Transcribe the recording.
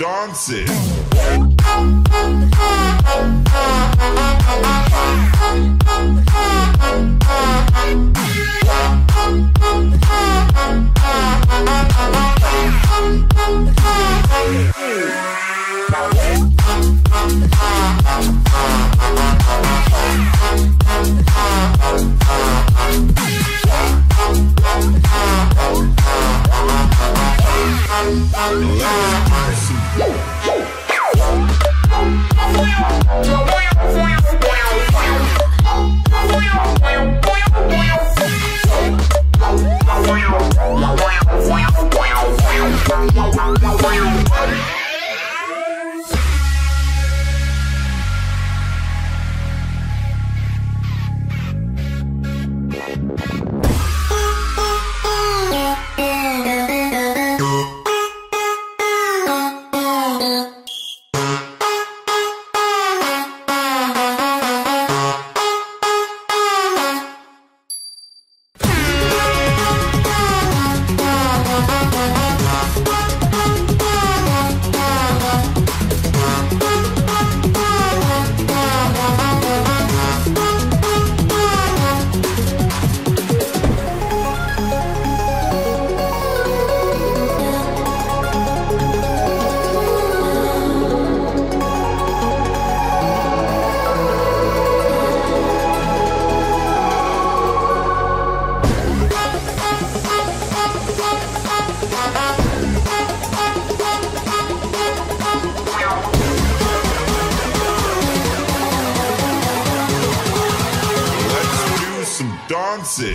dancing. dancing.